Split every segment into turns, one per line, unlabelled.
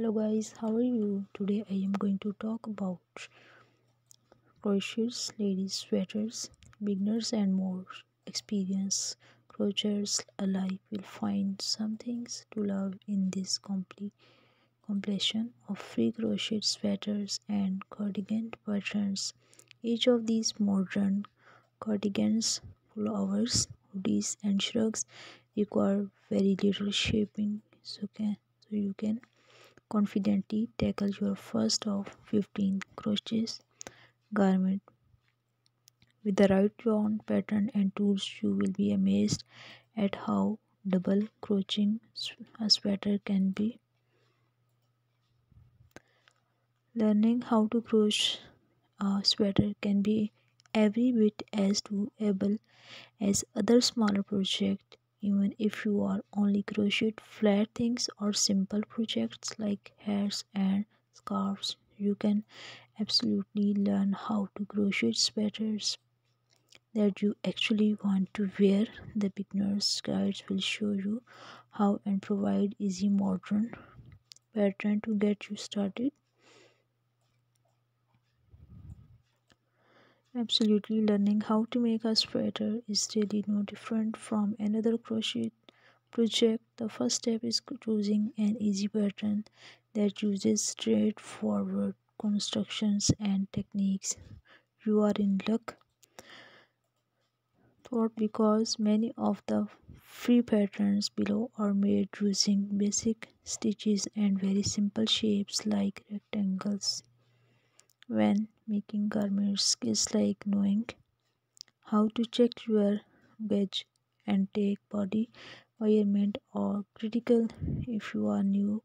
hello guys. How are you? Today i am going to talk about crochets ladies sweaters beginners and more. Experienced crocheters alike will find some things to love in this complete compilation of free crochet sweaters and cardigan patterns. Each of these modern cardigans pullovers hoodies and shrugs require very little shaping so can so you can confidently tackle your first of 15 crochets garment. With the right yarn pattern and tools, you will be amazed at how double crocheting a sweater can be. Learning how to crochet a sweater can be every bit as doable as other smaller projects even if you are only crochet flat things or simple projects like hats and scarves you can absolutely learn how to crochet sweaters that you actually want to wear. The beginner's guides will show you how and provide easy modern pattern to get you started Absolutely, learning how to make a sweater is really no different from another crochet project. The first step is choosing an easy pattern that uses straightforward constructions and techniques. You are in luck. Thought because many of the free patterns below are made using basic stitches and very simple shapes like rectangles when making garments skills like knowing how to check your gauge and take body measurement are critical. If you are new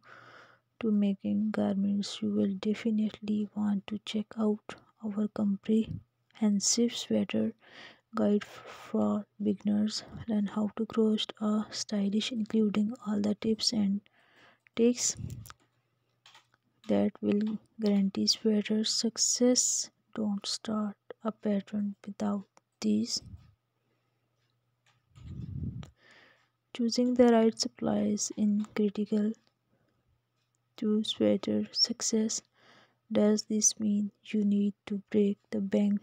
to making garments you will definitely want to check out our comprehensive sweater guide for beginners. Learn how to crochet a stylish including all the tips and tricks that will guarantee sweater success. Don't start a pattern without these. Choosing the right supplies is critical to sweater success. Does this mean you need to break the bank